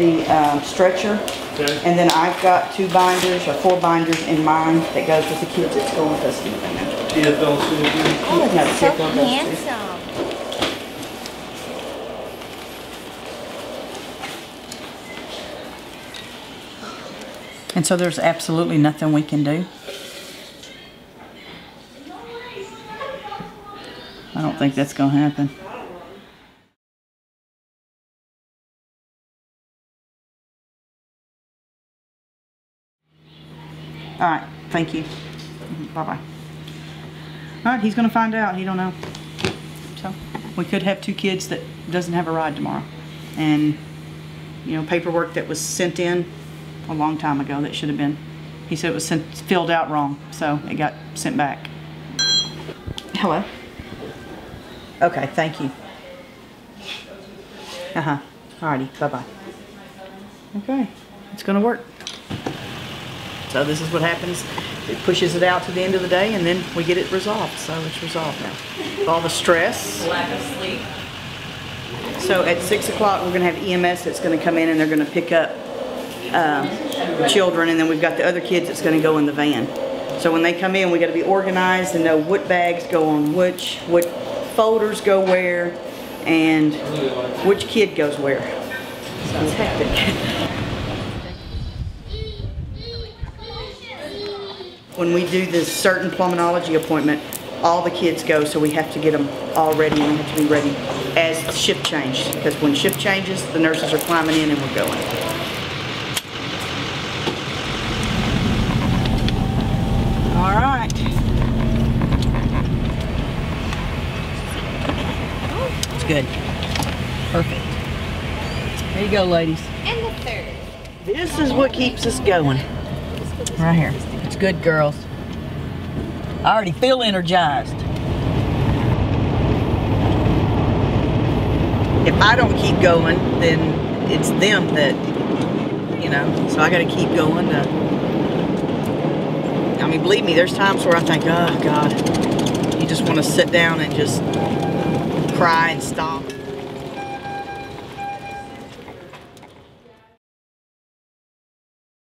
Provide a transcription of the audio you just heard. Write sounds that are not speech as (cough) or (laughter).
the um, stretcher. Okay. And then I've got two binders or four binders in mine that goes with the kids at school with us. TFL City. Oh, no, So TFL does too. handsome. And so there's absolutely nothing we can do? I don't think that's gonna happen. All right, thank you. Bye-bye. All right, he's gonna find out, he don't know. So, we could have two kids that doesn't have a ride tomorrow. And, you know, paperwork that was sent in a long time ago that should have been, he said it was sent, filled out wrong, so it got sent back. Hello? Okay, thank you. Uh-huh, alrighty, bye-bye. Okay, it's gonna work. So this is what happens, it pushes it out to the end of the day and then we get it resolved, so it's resolved now. All the stress. Lack of sleep. So at six o'clock, we're gonna have EMS that's gonna come in and they're gonna pick up, um, children, and then we've got the other kids that's gonna go in the van. So when they come in, we gotta be organized and know what bags go on which, what folders go where, and which kid goes where. So it's hectic. (laughs) When we do this certain pulmonology appointment, all the kids go, so we have to get them all ready, and we have to be ready as the shift change. Because when shift changes, the nurses are climbing in and we're going. All right. It's good. Perfect. There you go, ladies. And the third. This is what keeps us going. Right here. Good, girls. I already feel energized. If I don't keep going, then it's them that, you know, so I gotta keep going to. I mean, believe me, there's times where I think, oh, God, you just want to sit down and just cry and stop.